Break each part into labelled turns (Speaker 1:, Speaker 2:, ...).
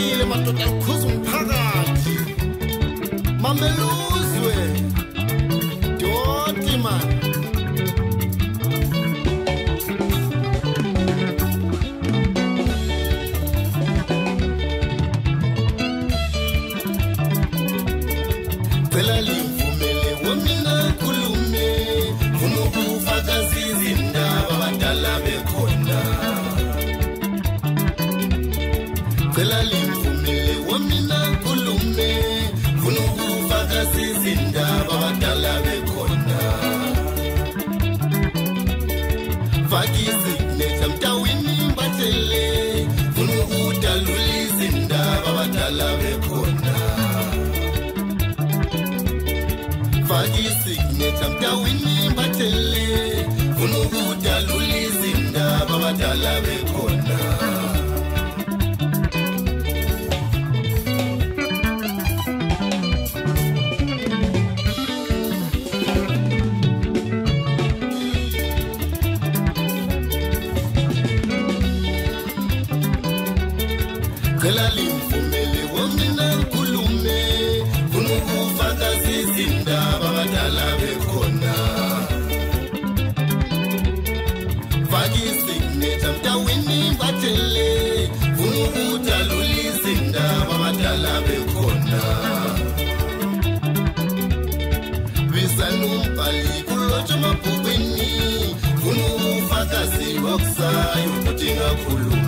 Speaker 1: afikile madoda akhuza umphakathi. Mameluzwe cela limvumele womina khulume funa ukufakaza izindaba abadala bekhona. Faka isignature mtawini batshele funa ukudalula izindaba abadala bekhona. Faka isignature mtawini batshele funa ukudalula izindaba abadala bekhona. Cela limvumele womina nkulume funa ukufakaza izindaba abadala bekhona. Faka isignature mtawini batshele funa ukudalula izindaba abadala bekhona. Bisanumbhali kulotsha emabhukwini. Funa ufakazi bokusayo ukuthi ngakhuluma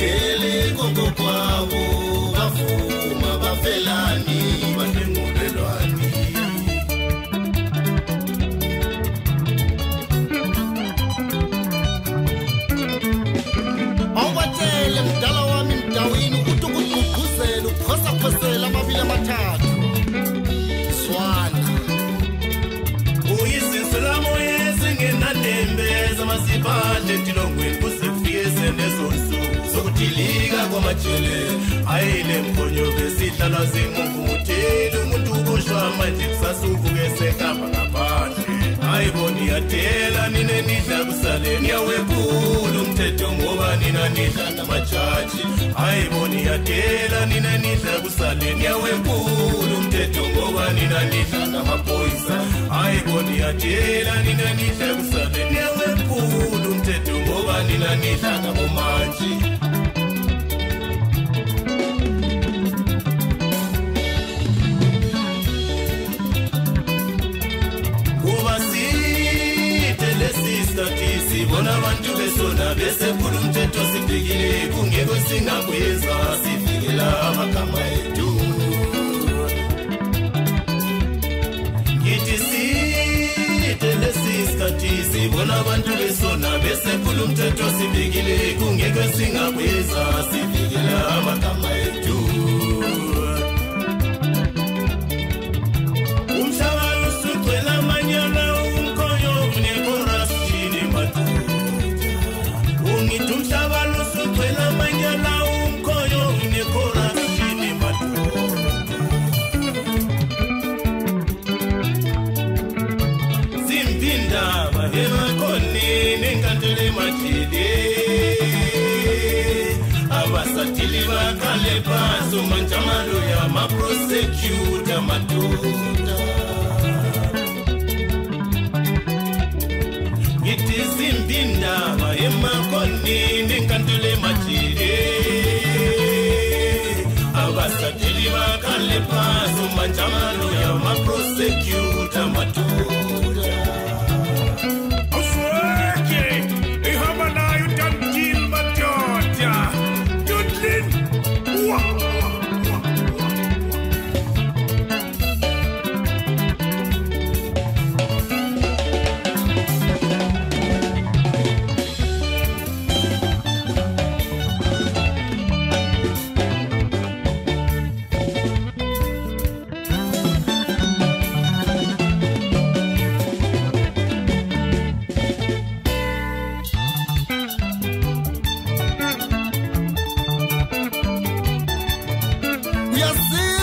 Speaker 1: bajele kokokwabo bavuma bavelani banengulelwani awubatshele mdala wami mdawini uthi ukugqugquzela ukuphosaphosela amabili amathathu.
Speaker 2: Uyisiselamo yezingenadembe zamasiphandle entilongweni zokudilika kwamajele ayile mkhonyobe sihlala zingungumutheli umuntu ubushwa manje kusasuvuke sehamba ngaphandle. Ayiboni yathela nine nidla kusaleni yawephula umthetho ngoba nina nidla namajaji ayiboni yathela nine nidla kusaleni yawephula umthetho ngoba nina nidla namaphoyisa ayiboni yathela nina nidla kusaleni yawephula umthetho ngoba nina nidla nabomanji sibona abantu besona besephula umthetho sibhekile kungekho singakwenza sivikela amagama ethu. Ngithi side lesi sikhathi sibona abantu besona besephula umthetho sibhekile kungekho singakwenza sivikela amagama linda mahema koni nenkatele matede abasatili bakale paso manjamalo ya maprosecuta matuta ngitizimbinda mahema koni nenkatele matede abasatili
Speaker 3: bakale paso manjamalo ya maprosecuta E assim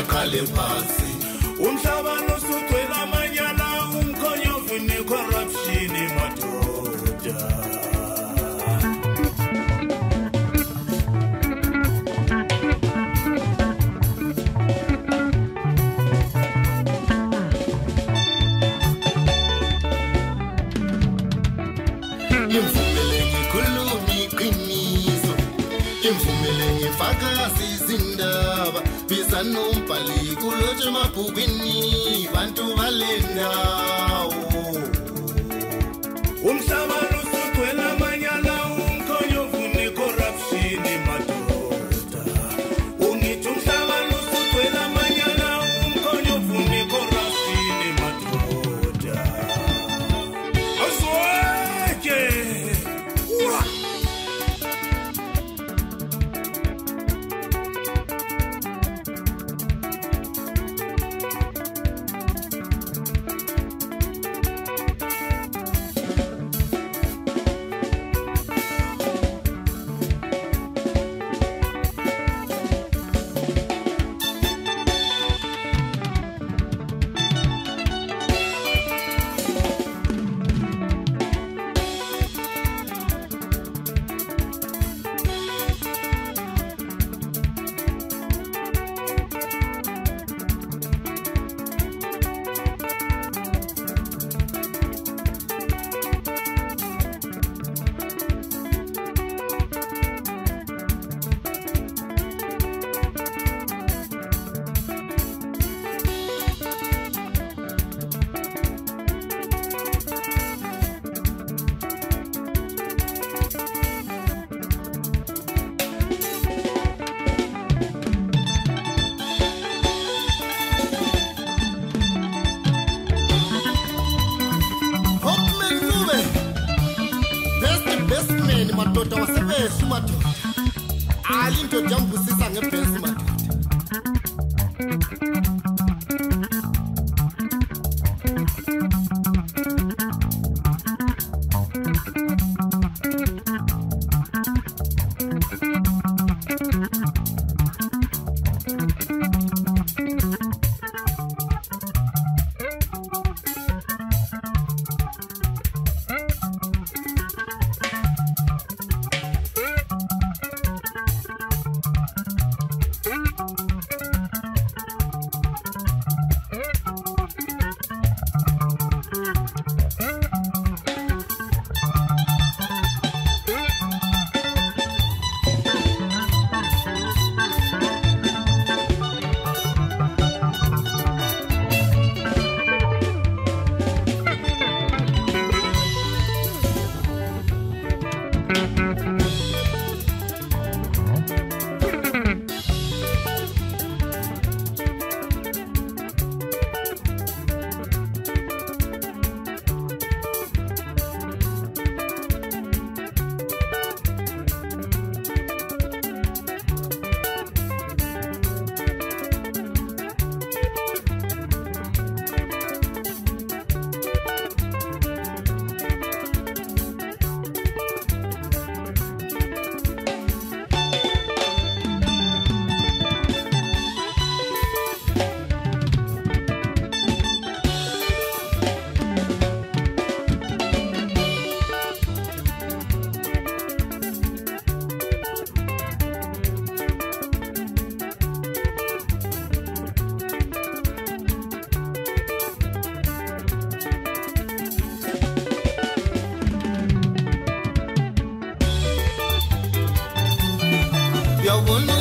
Speaker 1: aqale phansi.
Speaker 2: Umhlabano sugcwela amanyala umkhonyovu ne-corruption madoda
Speaker 1: imvumele ngikhulumi izindaba bizana umbhali kulotshwe emabhukwini bantu balendawo
Speaker 2: umhlaba
Speaker 1: sous your.